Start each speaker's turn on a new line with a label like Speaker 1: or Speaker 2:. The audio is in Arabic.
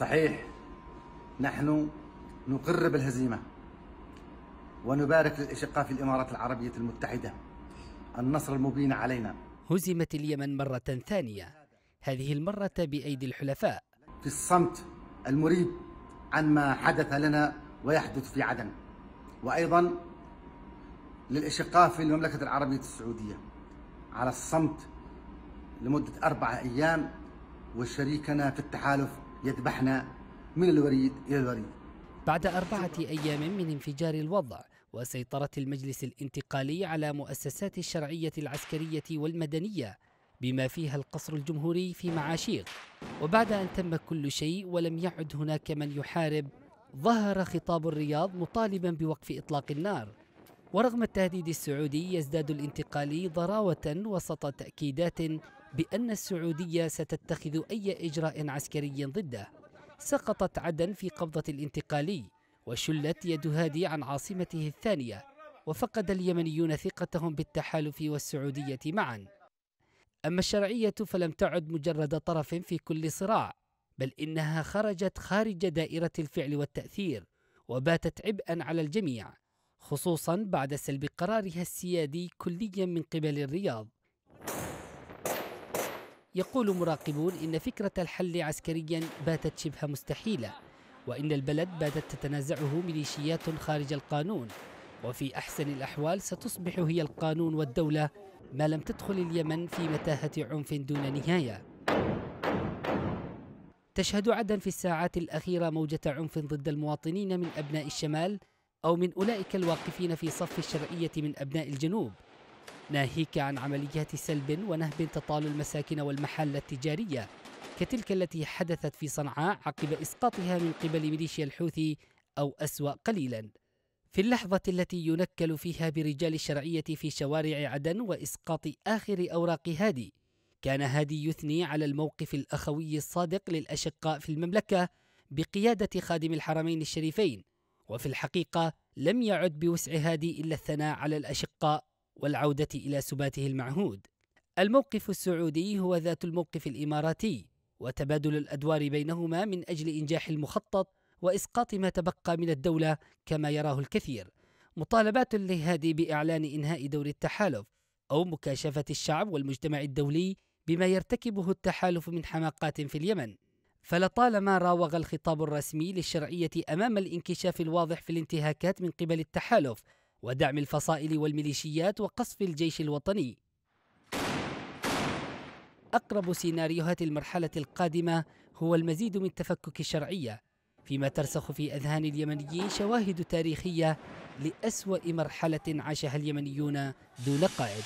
Speaker 1: صحيح. نحن نقر بالهزيمة ونبارك للإشقاء في الإمارات العربية المتحدة. النصر المبين علينا.
Speaker 2: هزمت اليمن مرة ثانية. هذه المرة بأيدي الحلفاء.
Speaker 1: في الصمت المريب عن ما حدث لنا ويحدث في عدن. وأيضا للإشقاء في المملكة العربية السعودية. على الصمت لمدة أربعة أيام وشريكنا في التحالف يذبحنا من الوريد إلى الوريد.
Speaker 2: بعد أربعة أيام من انفجار الوضع وسيطرة المجلس الانتقالي على مؤسسات الشرعية العسكرية والمدنية بما فيها القصر الجمهوري في معاشيق. وبعد أن تم كل شيء ولم يعد هناك من يحارب ظهر خطاب الرياض مطالبا بوقف إطلاق النار. ورغم التهديد السعودي يزداد الانتقالي ضراوة وسط تأكيدات بأن السعودية ستتخذ أي إجراء عسكري ضده. سقطت عدن في قبضة الانتقالي وشلت يد هادي عن عاصمته الثانية وفقد اليمنيون ثقتهم بالتحالف والسعودية معا. أما الشرعية فلم تعد مجرد طرف في كل صراع بل إنها خرجت خارج دائرة الفعل والتأثير وباتت عبئا على الجميع خصوصا بعد سلب قرارها السيادي كليا من قبل الرياض. يقول مراقبون إن فكرة الحل عسكريا باتت شبه مستحيلة وإن البلد باتت تتنازعه ميليشيات خارج القانون. وفي أحسن الأحوال ستصبح هي القانون والدولة ما لم تدخل اليمن في متاهة عنف دون نهاية. تشهد عدن في الساعات الأخيرة موجة عنف ضد المواطنين من أبناء الشمال أو من أولئك الواقفين في صف الشرعية من أبناء الجنوب. ناهيك عن عمليات سلب ونهب تطال المساكن والمحال التجارية كتلك التي حدثت في صنعاء عقب إسقاطها من قبل ميليشيا الحوثي أو أسوأ قليلا. في اللحظة التي ينكل فيها برجال الشرعية في شوارع عدن وإسقاط آخر أوراق هادي كان هادي يثني على الموقف الأخوي الصادق للأشقاء في المملكة بقيادة خادم الحرمين الشريفين وفي الحقيقة لم يعد بوسع هادي إلا الثناء على الأشقاء والعودة إلى سباته المعهود. الموقف السعودي هو ذات الموقف الإماراتي وتبادل الأدوار بينهما من أجل إنجاح المخطط وإسقاط ما تبقى من الدولة كما يراه الكثير. مطالبات لهادي بإعلان إنهاء دور التحالف أو مكاشفة الشعب والمجتمع الدولي بما يرتكبه التحالف من حماقات في اليمن. فلطالما راوغ الخطاب الرسمي للشرعية أمام الانكشاف الواضح في الانتهاكات من قبل التحالف ودعم الفصائل والميليشيات وقصف الجيش الوطني. أقرب سيناريوهات المرحلة القادمة هو المزيد من تفكك الشرعية فيما ترسخ في أذهان اليمنيين شواهد تاريخية لأسوأ مرحلة عاشها اليمنيون دون قائد